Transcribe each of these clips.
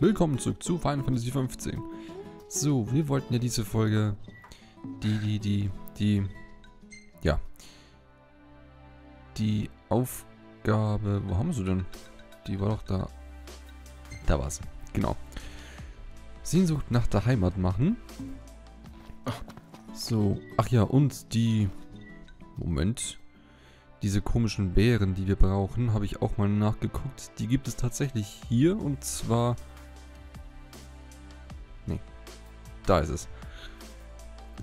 Willkommen zurück zu Final Fantasy 15. So, wir wollten ja diese Folge die, die, die, die, ja, die Aufgabe, wo haben sie denn? Die war doch da, da war sie, genau. Sehnsucht nach der Heimat machen. So, ach ja, und die, Moment, diese komischen Beeren, die wir brauchen, habe ich auch mal nachgeguckt. Die gibt es tatsächlich hier und zwar Da ist es.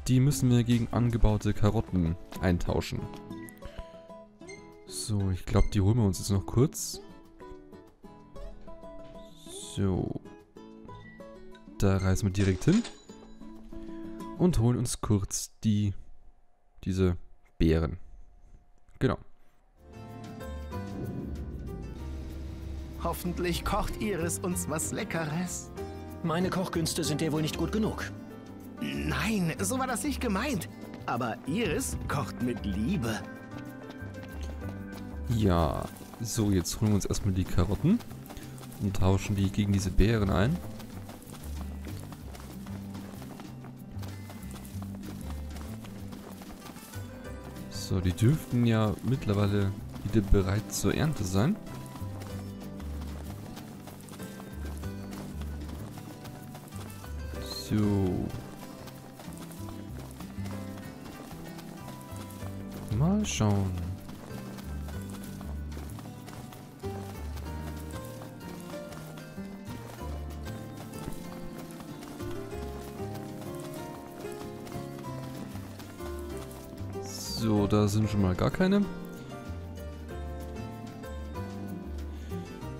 Die müssen wir gegen angebaute Karotten eintauschen. So, ich glaube, die holen wir uns jetzt noch kurz. So. Da reisen wir direkt hin. Und holen uns kurz die, diese Beeren. Genau. Hoffentlich kocht Iris uns was Leckeres. Meine Kochkünste sind dir wohl nicht gut genug. Nein, so war das nicht gemeint. Aber Iris kocht mit Liebe. Ja, so jetzt holen wir uns erstmal die Karotten und tauschen die gegen diese Beeren ein. So, die dürften ja mittlerweile wieder bereit zur Ernte sein. So. Mal schauen. So, da sind schon mal gar keine.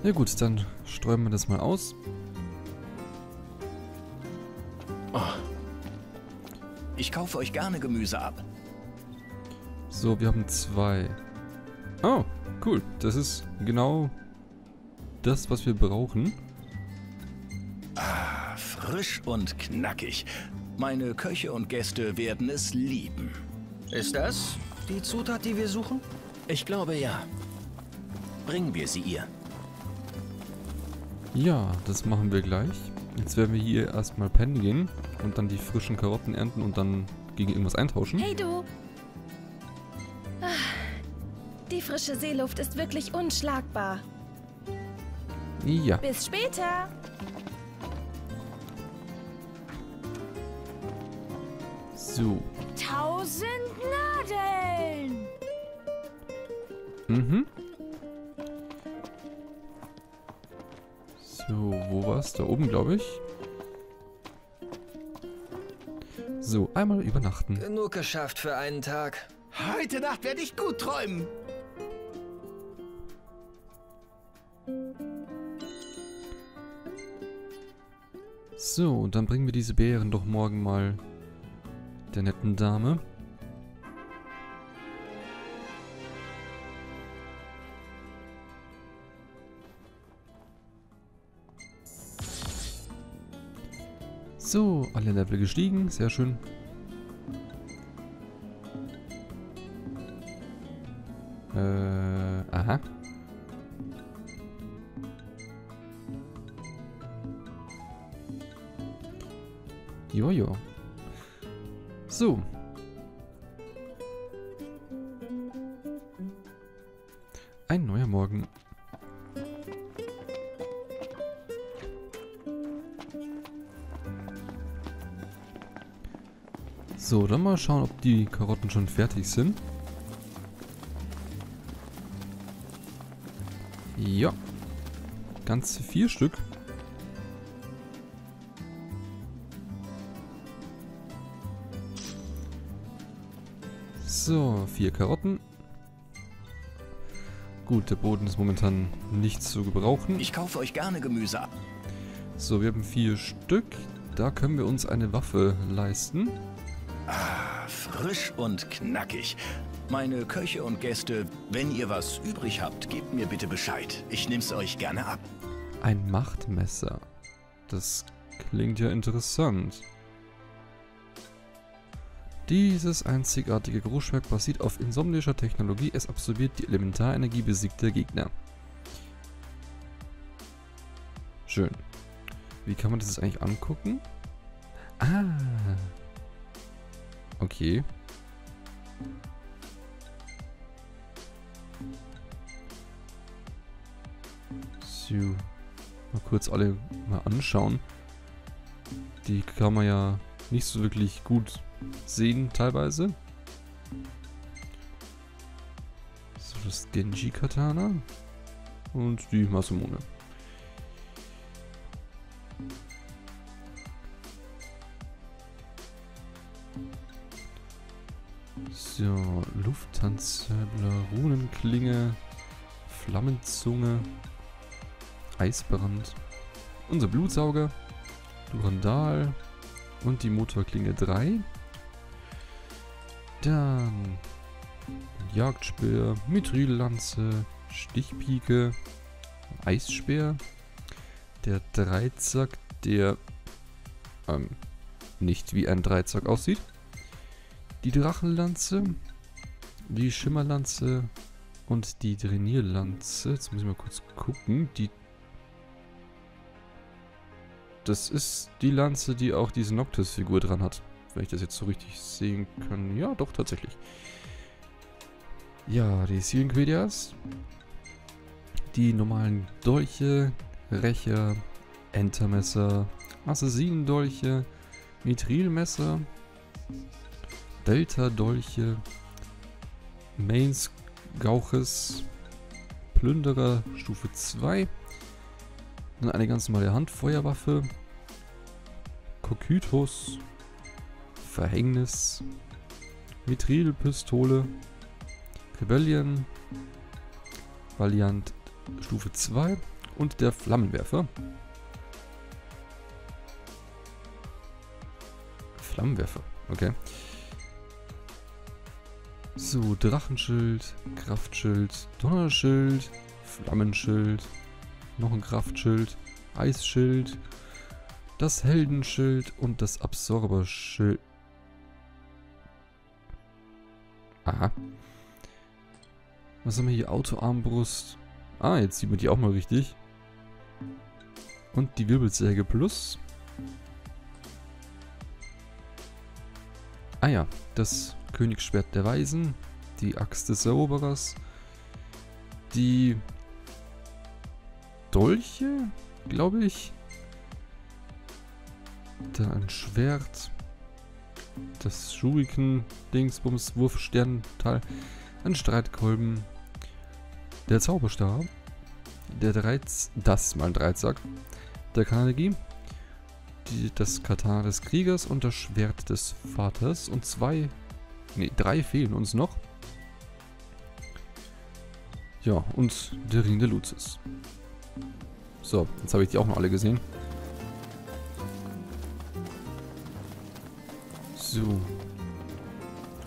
Ja gut, dann streuen wir das mal aus. Ich kaufe euch gerne Gemüse ab. So, wir haben zwei. Oh, cool. Das ist genau das, was wir brauchen. Ah, frisch und knackig. Meine Köche und Gäste werden es lieben. Ist das die Zutat, die wir suchen? Ich glaube ja. Bringen wir sie ihr. Ja, das machen wir gleich. Jetzt werden wir hier erstmal pennen gehen und dann die frischen Karotten ernten und dann gegen irgendwas eintauschen. Hey du! Ah, die frische Seeluft ist wirklich unschlagbar. Ja. Bis später! So. Tausend Nadeln! Mhm. So, wo war's? Da oben, glaube ich. So, einmal übernachten. Genug geschafft für einen Tag. Heute Nacht werde ich gut träumen. So, dann bringen wir diese Beeren doch morgen mal der netten Dame. So, alle Level gestiegen, sehr schön. Äh, So, dann mal schauen, ob die Karotten schon fertig sind. Ja. Ganze vier Stück. So, vier Karotten. Gut, der Boden ist momentan nicht zu gebrauchen. Ich kaufe euch gerne Gemüse ab. So, wir haben vier Stück. Da können wir uns eine Waffe leisten. Ah, frisch und knackig. Meine Köche und Gäste, wenn ihr was übrig habt, gebt mir bitte Bescheid. Ich nehm's euch gerne ab. Ein Machtmesser. Das klingt ja interessant. Dieses einzigartige Großschwert basiert auf insomnischer Technologie. Es absorbiert die Elementarenergie besiegter Gegner. Schön. Wie kann man das jetzt eigentlich angucken? Ah. Okay. So. Mal kurz alle mal anschauen. Die kann man ja nicht so wirklich gut sehen teilweise. So, das Genji Katana. Und die Masamune. So, Lufttanzsäbler, Runenklinge, Flammenzunge, Eisbrand, unser Blutsauger, Durandal und die Motorklinge 3. Dann Jagdspeer, Mithryllanze, Stichpike, Eisspeer, der Dreizack, der ähm, nicht wie ein Dreizack aussieht. Die Drachenlanze, die Schimmerlanze und die Drainierlanze. Jetzt muss ich mal kurz gucken. Die das ist die Lanze, die auch diese Noctis-Figur dran hat. Wenn ich das jetzt so richtig sehen kann. Ja, doch, tatsächlich. Ja, die Seelenquedias. Die normalen Dolche, Rächer, Entermesser, Assassinendolche, Mithrilmesser, Delta-Dolche, Mains Gauches, Plünderer Stufe 2, dann eine ganz normale Handfeuerwaffe, Kokytos, Verhängnis, Mithrilpistole, Rebellion, Valiant Stufe 2 und der Flammenwerfer. Flammenwerfer, okay. So, Drachenschild, Kraftschild, Donnerschild, Flammenschild, noch ein Kraftschild, Eisschild, das Heldenschild und das Absorberschild. Aha. Was haben wir hier? Autoarmbrust. Ah, jetzt sieht man die auch mal richtig. Und die Wirbelsäge Plus. Ah ja, das Königsschwert der Weisen, die Axt des Eroberers, die Dolche, glaube ich. Dann ein Schwert, das Shuriken, Dingsbums, Wurfsternteil, ein Streitkolben, der Zauberstab, der Dreiz, das mal ein Dreizack, der Kanagi, die, das Katana des Kriegers und das Schwert des Vaters und zwei Ne, drei fehlen uns noch. Ja, und der Ring der Luzis. So, jetzt habe ich die auch noch alle gesehen. So.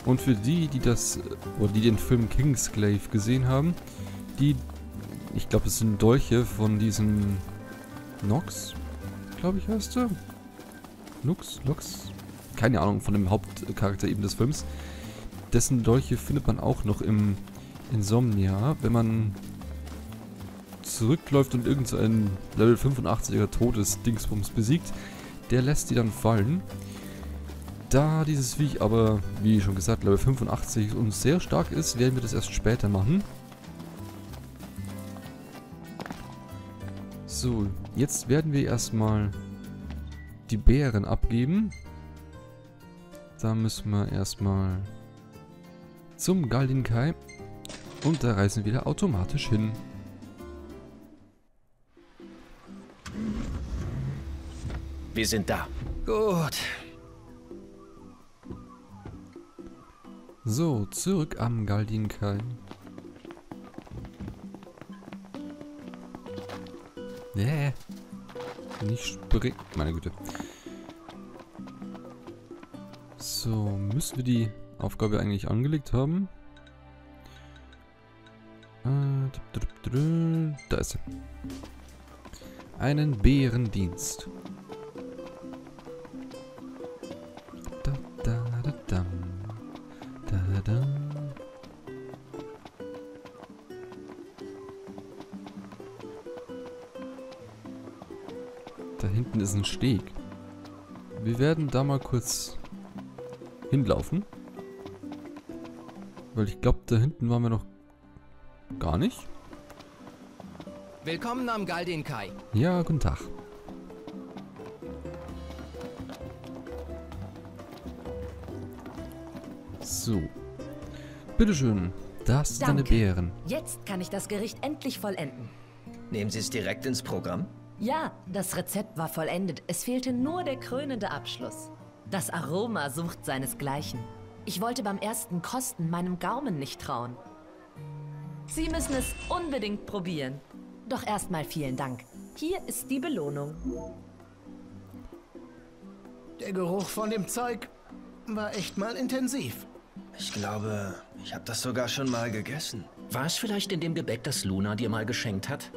Und für die, die das, oder die den Film Kingsglaive gesehen haben, die, ich glaube, es sind Dolche von diesem Nox, glaube ich heißt er. Lux, keine Ahnung, von dem Hauptcharakter eben des Films dessen Dolche findet man auch noch im Insomnia, wenn man zurückläuft und irgendein Level 85er totes Dingsbums besiegt, der lässt die dann fallen. Da dieses Viech aber, wie schon gesagt, Level 85 und sehr stark ist, werden wir das erst später machen. So, jetzt werden wir erstmal die Bären abgeben. Da müssen wir erstmal zum Galdinkai und da reisen wir automatisch hin. Wir sind da. Gut. So, zurück am Galdinkai. Nee. Nicht springen. Meine Güte. So, müssen wir die Aufgabe eigentlich angelegt haben. Äh, da ist er. Einen Bärendienst. Da, hinten ist ein Steg. Wir werden da mal kurz hinlaufen. Weil ich glaube, da hinten waren wir noch gar nicht. Willkommen am Galdin Kai. Ja, guten Tag. So. Bitteschön. Das sind deine Danke. Beeren. Jetzt kann ich das Gericht endlich vollenden. Nehmen Sie es direkt ins Programm? Ja, das Rezept war vollendet. Es fehlte nur der krönende Abschluss. Das Aroma sucht seinesgleichen. Ich wollte beim ersten Kosten meinem Gaumen nicht trauen. Sie müssen es unbedingt probieren. Doch erstmal vielen Dank. Hier ist die Belohnung. Der Geruch von dem Zeug war echt mal intensiv. Ich glaube, ich habe das sogar schon mal gegessen. War es vielleicht in dem Gebäck, das Luna dir mal geschenkt hat?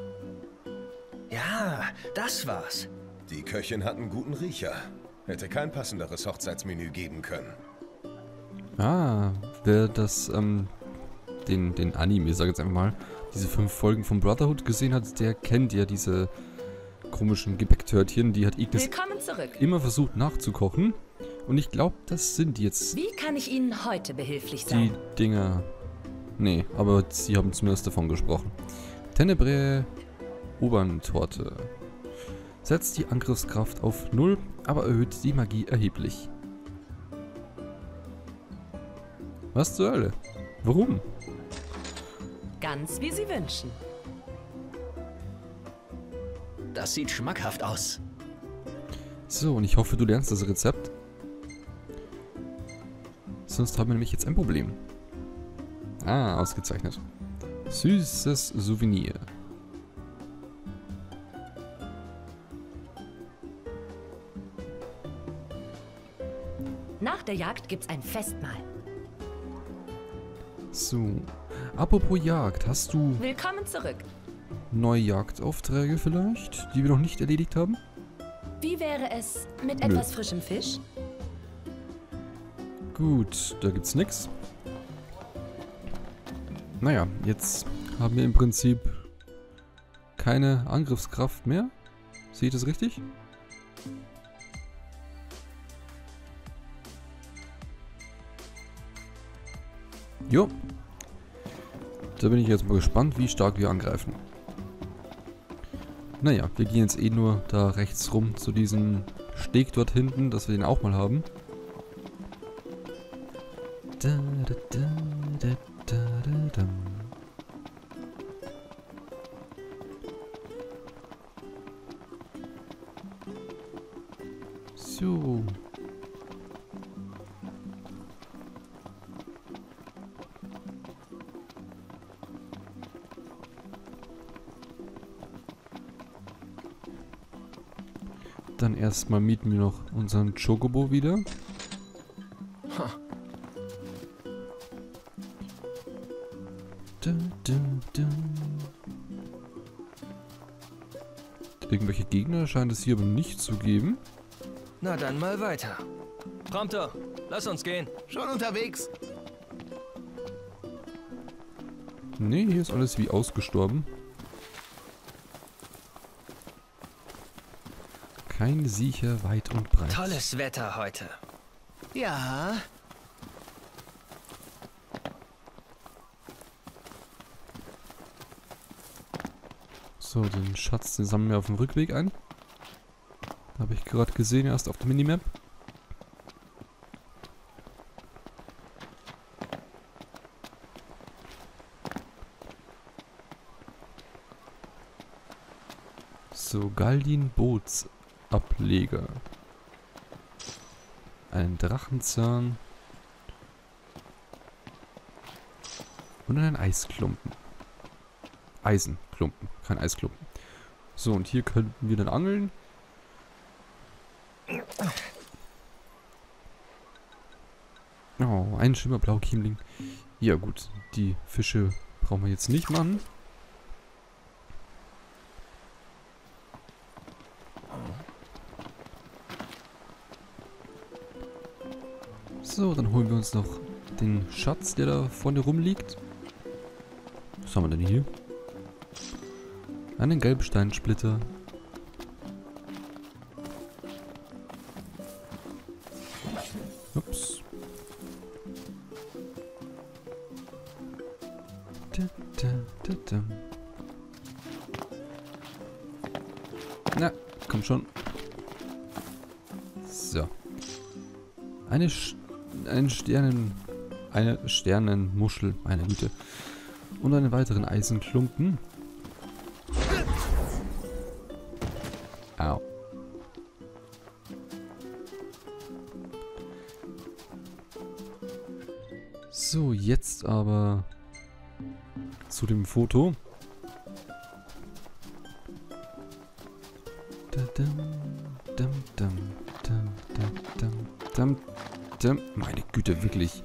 Ja, das war's. Die Köchin hat einen guten Riecher. Hätte kein passenderes Hochzeitsmenü geben können. Ah, wer das, ähm, den, den Anime, sag jetzt einfach mal, diese fünf Folgen von Brotherhood gesehen hat, der kennt ja diese komischen Gebäcktörtchen, die hat Ignis immer versucht nachzukochen. Und ich glaube, das sind jetzt Wie kann ich Ihnen heute behilflich die sein? Dinger. Nee, aber sie haben zumindest davon gesprochen. Tenebrae Oberntorte. Setzt die Angriffskraft auf 0, aber erhöht die Magie erheblich. Was zur Hölle? Warum? Ganz wie Sie wünschen. Das sieht schmackhaft aus. So, und ich hoffe, du lernst das Rezept. Sonst haben wir nämlich jetzt ein Problem. Ah, ausgezeichnet. Süßes Souvenir. Nach der Jagd gibt's ein Festmahl. So. Apropos Jagd, hast du Willkommen zurück. neue Jagdaufträge vielleicht, die wir noch nicht erledigt haben? Wie wäre es mit Nö. etwas frischem Fisch? Gut, da gibt's nix. Naja, jetzt haben wir im Prinzip keine Angriffskraft mehr. Sehe ich das richtig? Jo. Da bin ich jetzt mal gespannt, wie stark wir angreifen. Naja, wir gehen jetzt eh nur da rechts rum zu diesem Steg dort hinten, dass wir den auch mal haben. Da, da, da. So. Dann erstmal mieten wir noch unseren Chocobo wieder. Da, da, da. Irgendwelche Gegner scheint es hier aber nicht zu geben. Na dann mal weiter. Prompter, lass uns gehen. Schon unterwegs. Nee, hier ist alles wie ausgestorben. Kein Siecher weit und breit. Tolles Wetter heute. Ja, So, den Schatz, den sammeln wir auf dem Rückweg ein. Habe ich gerade gesehen, erst auf der Minimap. So, Galdin Bootsableger. Ein Drachenzahn. Und ein Eisklumpen. Eisenklumpen, kein Eisklumpen. So, und hier könnten wir dann angeln. Oh, ein Schimmerblau-Kiemling. Ja gut, die Fische brauchen wir jetzt nicht machen. uns noch den Schatz, der da vorne rumliegt. Was haben wir denn hier? Einen Gelbsteinsplitter. Ups. Da, da, da, Na, komm schon. So. Eine Sch einen Sternen... Eine Sternenmuschel, meine Güte. Und einen weiteren Eisenklumpen. Au. So, jetzt aber zu dem Foto. Meine Güte, wirklich.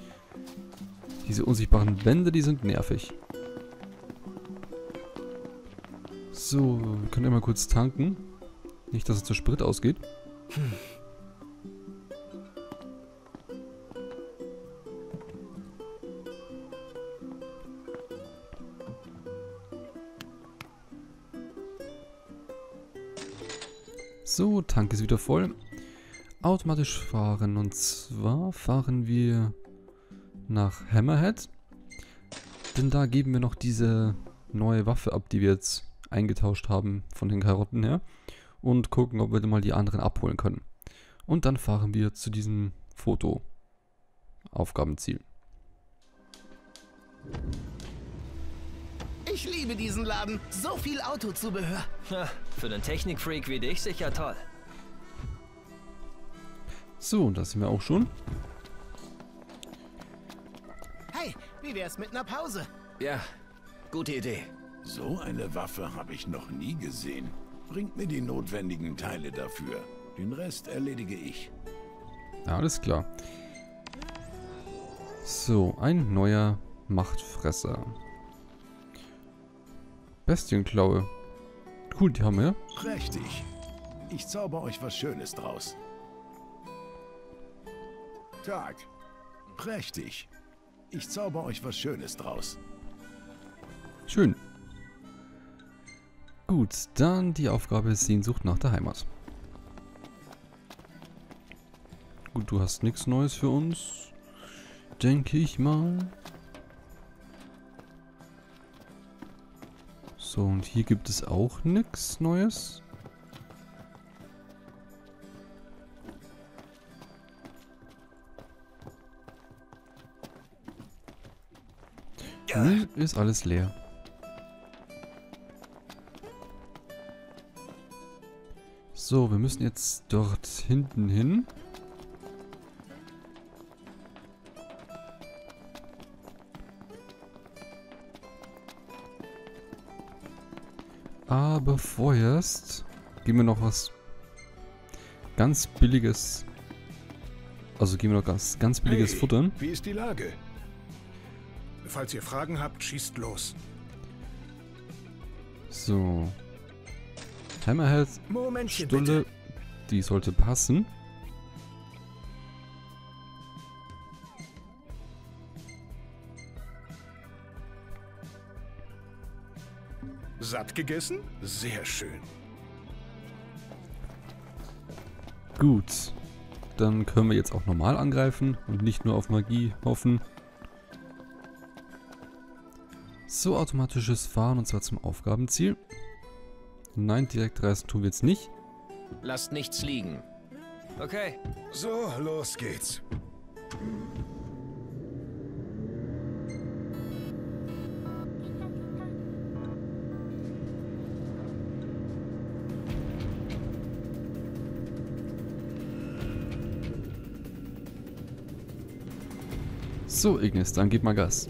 Diese unsichtbaren Wände, die sind nervig. So, wir können immer kurz tanken. Nicht, dass es der Sprit ausgeht. So, Tank ist wieder voll. Automatisch fahren. Und zwar fahren wir nach Hammerhead. Denn da geben wir noch diese neue Waffe ab, die wir jetzt eingetauscht haben von den Karotten her. Und gucken, ob wir mal die anderen abholen können. Und dann fahren wir zu diesem Foto. Aufgabenziel. Ich liebe diesen Laden. So viel Autozubehör. Für den Technikfreak wie dich sicher toll. So, und da sind wir auch schon. Hey, wie wär's mit einer Pause? Ja, gute Idee. So eine Waffe habe ich noch nie gesehen. Bringt mir die notwendigen Teile dafür. Den Rest erledige ich. Alles klar. So, ein neuer Machtfresser. Bestienklaue. Cool, die haben wir. Prächtig. Ich zauber euch was Schönes draus. Tag. Prächtig. Ich zauber euch was Schönes draus. Schön. Gut, dann die Aufgabe Sehnsucht nach der Heimat. Gut, du hast nichts Neues für uns. Denke ich mal. So, und hier gibt es auch nichts Neues. Nee, ist alles leer. So, wir müssen jetzt dort hinten hin. Aber vorerst geben wir noch was ganz billiges. Also geben wir noch ganz, ganz billiges Hey, Futtern. Wie ist die Lage? Falls ihr Fragen habt, schießt los. So. Hammerhead, Momentchen Stulle, bitte. die sollte passen. Satt gegessen? Sehr schön. Gut. Dann können wir jetzt auch normal angreifen und nicht nur auf Magie hoffen. So, automatisches Fahren und zwar zum Aufgabenziel. Nein, direkt reisen tun wir jetzt nicht. Lasst nichts liegen. Okay, So, los geht's. So, Ignis, dann gib mal Gas.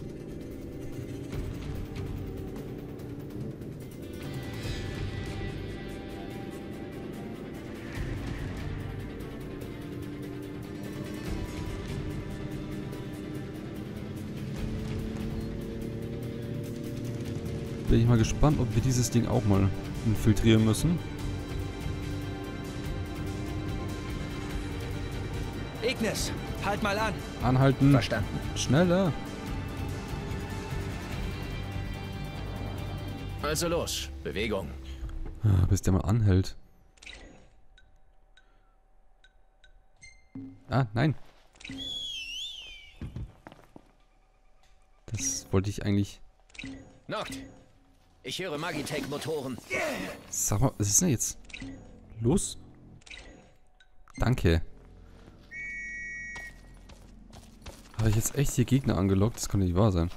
bin ich mal gespannt, ob wir dieses Ding auch mal infiltrieren müssen. Ignis, halt mal an. Anhalten. Verstanden. Schneller. Also los, Bewegung. Ah, bis der mal anhält. Ah, nein. Das wollte ich eigentlich... Nacht ich höre Magitech-Motoren. Sag mal, was ist denn jetzt? Los? Danke. Habe ich jetzt echt hier Gegner angelockt? Das kann nicht wahr sein.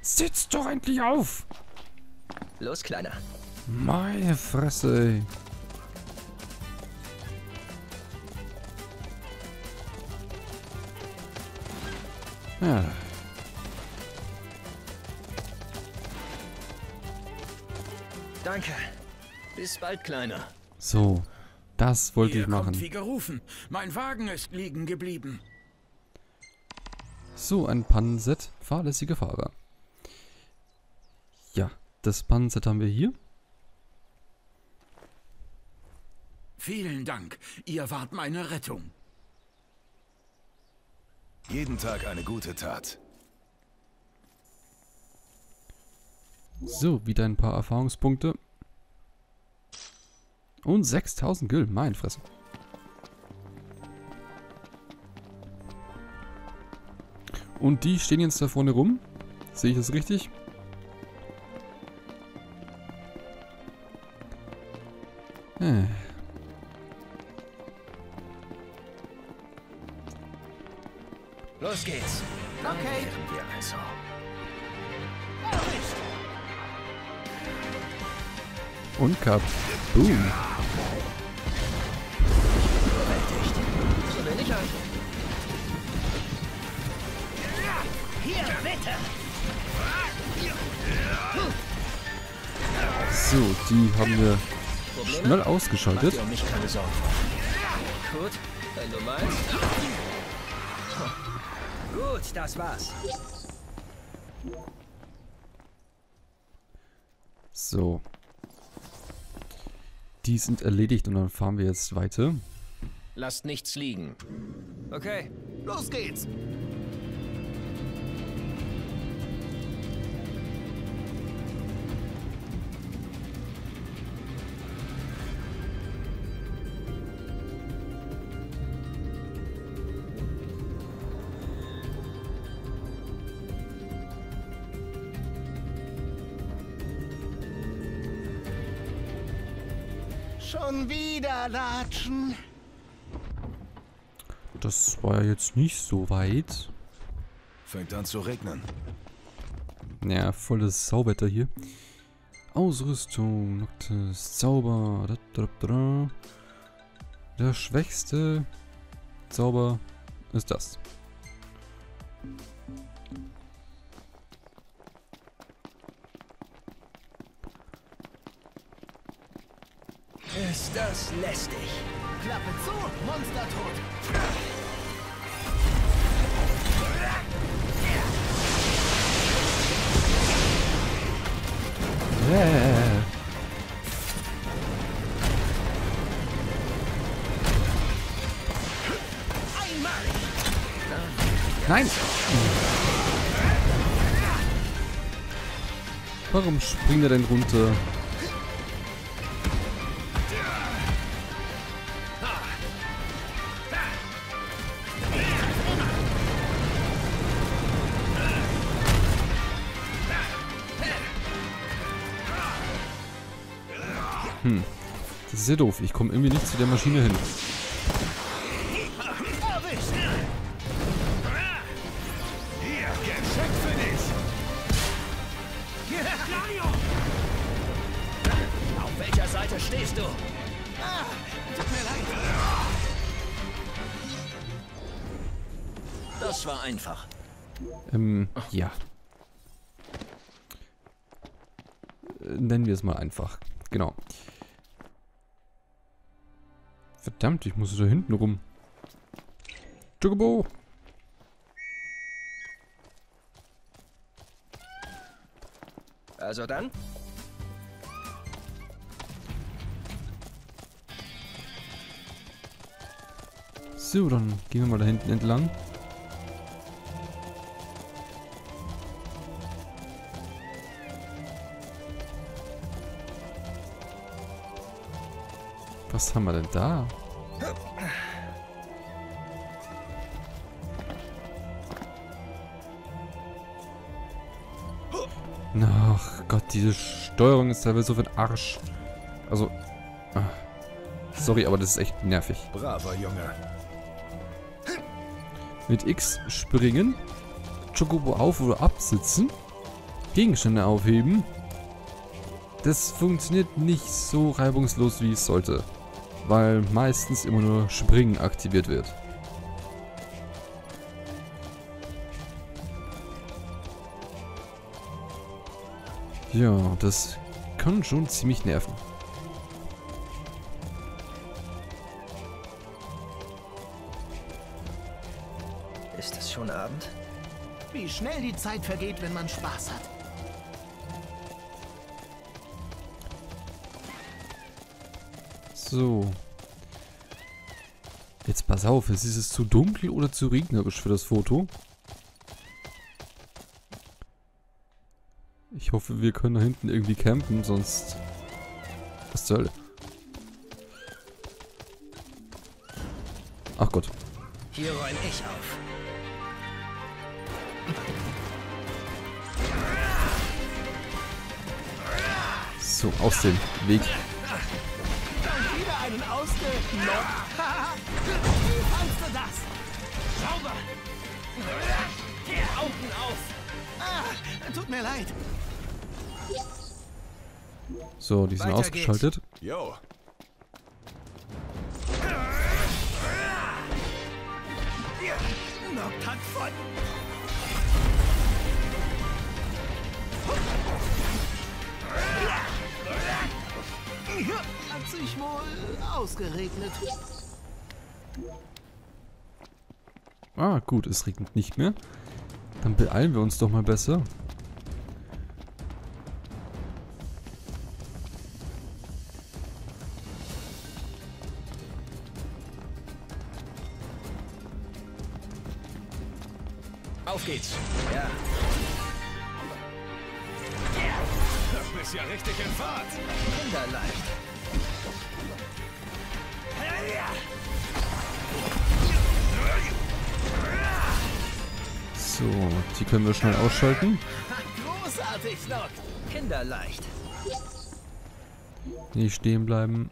Sitz doch endlich auf! Los, Kleiner. Meine Fresse, ey. Ja. Danke. Bis bald, Kleiner. So, das wollte Ihr ich machen. kommt wie gerufen. Mein Wagen ist liegen geblieben. So, ein Pannenset, fahrlässige Fahrer. Ja, das Pannenset haben wir hier. Vielen Dank. Ihr wart meine Rettung. Jeden Tag eine gute Tat. So, wieder ein paar Erfahrungspunkte. Und 6000 Gül, mein Fresse. Und die stehen jetzt da vorne rum. Sehe ich das richtig? Äh. So, die haben wir Probleme? schnell ausgeschaltet. um. Gut, wenn du meinst. Gut, das war's. So. Die sind erledigt und dann fahren wir jetzt weiter. Lasst nichts liegen. Okay, Los geht's! Schon wieder latschen. Das war ja jetzt nicht so weit. Fängt an zu regnen. Ja, volles Sauwetter hier. Ausrüstung, Noctis, Zauber. Da, da, da, da. Der schwächste Zauber ist das. Ist das lästig? Klappe zu, Monster tot. Yeah. Nein! Warum springt er denn runter? Hm. Das ist ja doof. Ich komme irgendwie nicht zu der Maschine hin. Auf welcher Seite stehst du? Ah, tut mir leid. Das war einfach. Ähm, ja. Äh, Nennen wir es mal einfach. Genau. Verdammt, ich muss da hinten rum. Chocobo! Also dann? So, dann gehen wir mal da hinten entlang. Was haben wir denn da? Ach Gott, diese Steuerung ist teilweise so für den Arsch. Also, ah. sorry, aber das ist echt nervig. Braver Junge. Mit X springen, Chocobo auf- oder absitzen, Gegenstände aufheben. Das funktioniert nicht so reibungslos, wie es sollte. Weil meistens immer nur Springen aktiviert wird. Ja, das kann schon ziemlich nerven. Ist es schon Abend? Wie schnell die Zeit vergeht, wenn man Spaß hat. So. Jetzt pass auf, ist es zu dunkel oder zu regnerisch für das Foto? Ich hoffe, wir können da hinten irgendwie campen, sonst... Was Hölle? Ach Gott. Hier räume ich auf. So, aus dem Weg. Ausgenockt. Wie fandst du das? Sauber. Augen auf. Ah, tut mir leid. So, die sind Weiter ausgeschaltet. Jo, Knockt Hat sich wohl ausgeregnet. Ah, gut, es regnet nicht mehr. Dann beeilen wir uns doch mal besser. Schnell ausschalten. Großartig, Snock. Kinderleicht. Nicht stehen bleiben.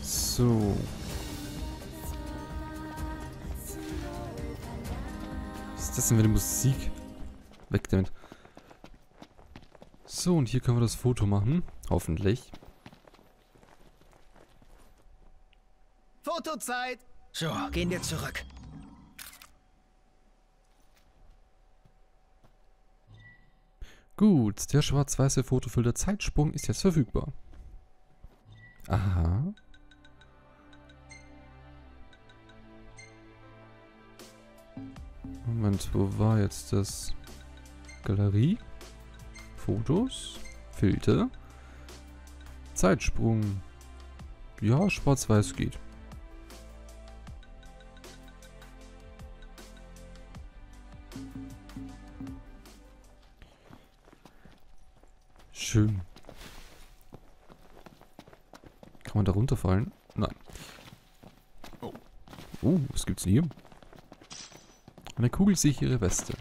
So. Was ist das denn für eine Musik? Weg damit. So, und hier können wir das Foto machen. Hoffentlich. Fotozeit. So, gehen wir zurück. Gut, der schwarz-weiße Fotofilter Zeitsprung ist jetzt verfügbar. Aha. Moment, wo war jetzt das? Galerie? Fotos? Filter? Zeitsprung. Ja, schwarz-weiß geht. Schön. Kann man da runterfallen? Nein. Oh. Oh, was gibt's denn hier? Eine kugelsichere Weste.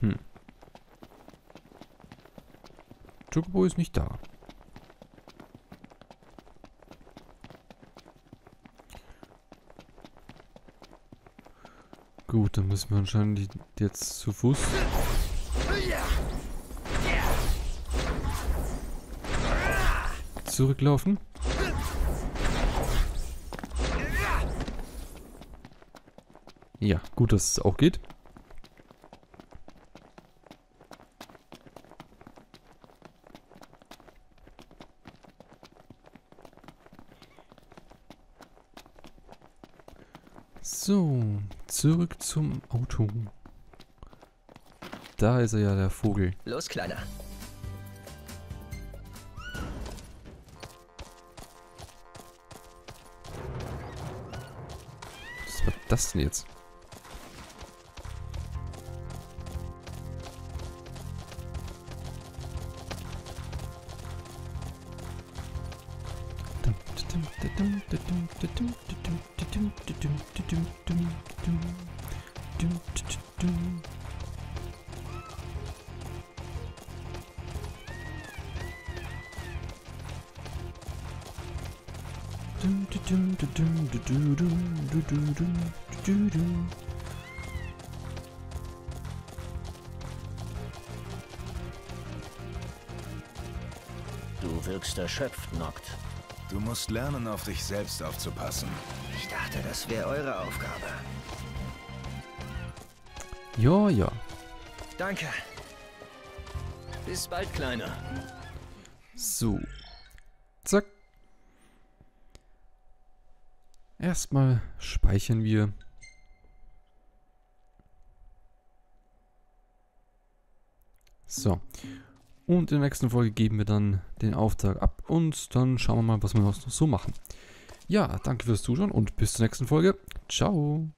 Hm. Chocobo ist nicht da. Gut, dann müssen wir anscheinend jetzt zu Fuß. Zurücklaufen. Ja, gut, dass es auch geht. tun. Da ist er ja, der Vogel. Los, Kleiner. Was war das denn jetzt? Du wirkst erschöpft, Noct. Du musst lernen, auf dich selbst aufzupassen. Ich dachte, das wäre eure Aufgabe. Ja, ja. Danke. Bis bald, Kleiner. So. Zack. Erstmal speichern wir. So. Und in der nächsten Folge geben wir dann den Auftrag ab und dann schauen wir mal, was wir noch so machen. Ja, danke fürs Zuschauen und bis zur nächsten Folge. Ciao.